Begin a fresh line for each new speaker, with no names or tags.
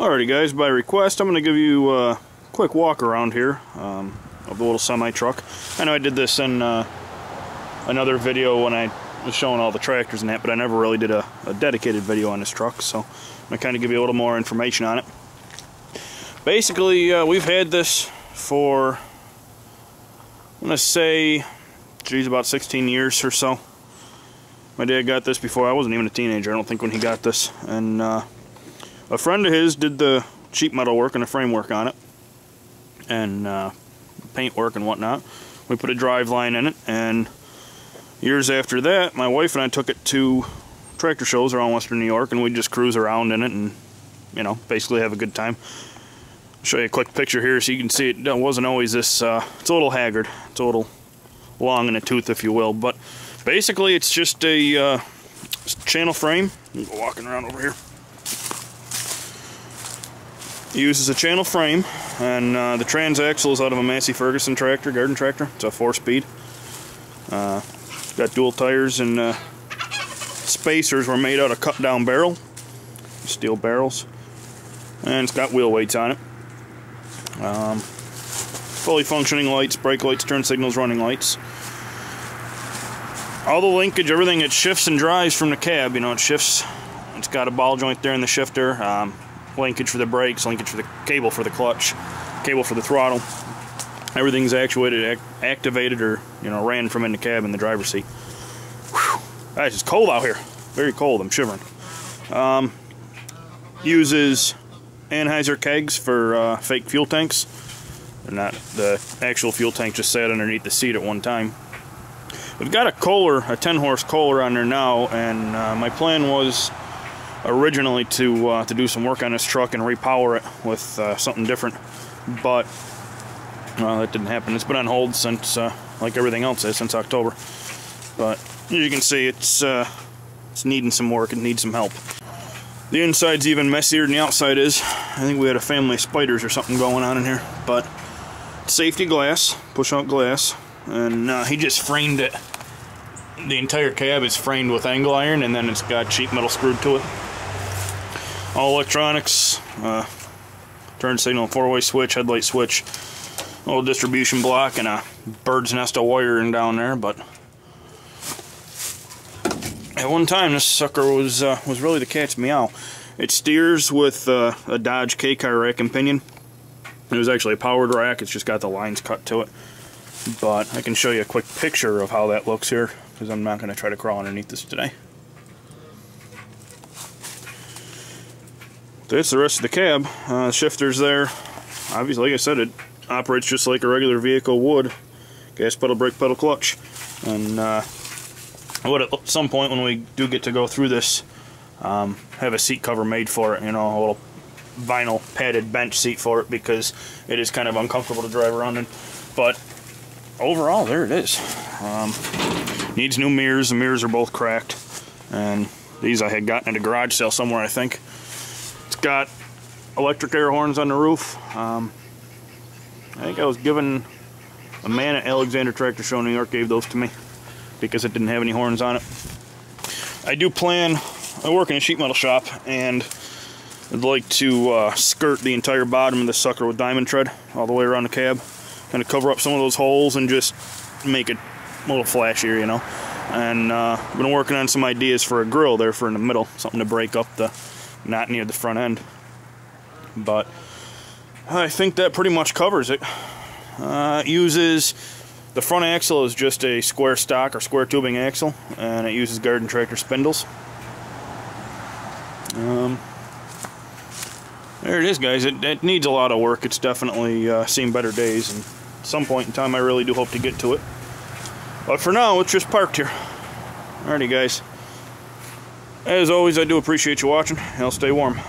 Alrighty guys, by request I'm going to give you a quick walk around here um, of the little semi-truck. I know I did this in uh, another video when I was showing all the tractors and that, but I never really did a, a dedicated video on this truck, so I'm going to kind of give you a little more information on it. Basically, uh, we've had this for, I'm going to say, geez, about 16 years or so. My dad got this before I wasn't even a teenager, I don't think, when he got this. And uh, a friend of his did the sheet metal work and the framework on it. And uh, paint work and whatnot. We put a drive line in it, and years after that, my wife and I took it to tractor shows around Western New York, and we'd just cruise around in it and, you know, basically have a good time. I'll show you a quick picture here so you can see it, it wasn't always this, uh, it's a little haggard. It's a little long in the tooth, if you will, but Basically, it's just a uh, channel frame. walking around over here. Uses a channel frame, and uh, the transaxle is out of a Massey Ferguson tractor, garden tractor. It's a four-speed. Uh, got dual tires, and uh, spacers were made out of cut-down barrel, steel barrels, and it's got wheel weights on it. Um, fully functioning lights, brake lights, turn signals, running lights all the linkage, everything, it shifts and drives from the cab. You know, it shifts. It's got a ball joint there in the shifter. Um, linkage for the brakes, linkage for the cable for the clutch, cable for the throttle. Everything's actuated, act activated, or you know, ran from in the cab in the driver's seat. Whew. It's cold out here. Very cold. I'm shivering. Um, uses Anheuser kegs for uh, fake fuel tanks. They're not the actual fuel tank just sat underneath the seat at one time. We've got a Kohler, a 10 horse Kohler on there now, and uh, my plan was originally to uh, to do some work on this truck and repower it with uh, something different, but well, that didn't happen. It's been on hold since, uh, like everything else is, since October. But as you can see, it's uh, it's needing some work. It needs some help. The inside's even messier than the outside is. I think we had a family of spiders or something going on in here, but safety glass, push out glass, and uh, he just framed it the entire cab is framed with angle iron and then it's got sheet metal screwed to it. All electronics, uh, turn signal, four-way switch, headlight switch, little distribution block, and a bird's nest of wiring down there. But at one time, this sucker was uh, was really the cat's meow. It steers with uh, a Dodge K-car rack and pinion. It was actually a powered rack. It's just got the lines cut to it. But I can show you a quick picture of how that looks here because I'm not going to try to crawl underneath this today. That's the rest of the cab. Uh, shifter's there. Obviously, like I said, it operates just like a regular vehicle would. Gas pedal, brake pedal, clutch. And uh, I would at some point when we do get to go through this, um, have a seat cover made for it, you know, a little vinyl padded bench seat for it because it is kind of uncomfortable to drive around in. But overall, there it is. Um, needs new mirrors. The mirrors are both cracked. And these I had gotten at a garage sale somewhere, I think. Got electric air horns on the roof. Um, I think I was given a man at Alexander Tractor Show in New York gave those to me because it didn't have any horns on it. I do plan, I work in a sheet metal shop and I'd like to uh, skirt the entire bottom of the sucker with diamond tread all the way around the cab. Kind of cover up some of those holes and just make it a little flashier, you know. And uh, I've been working on some ideas for a grill there for in the middle, something to break up the knot near the front end. But I think that pretty much covers it. Uh, it uses the front axle is just a square stock or square tubing axle, and it uses garden tractor spindles. Um, there it is, guys. It, it, needs a lot of work. It's definitely uh, seen better days, and at some point in time, I really do hope to get to it. But for now, it's just parked here. Alrighty, guys. As always, I do appreciate you watching. I'll stay warm.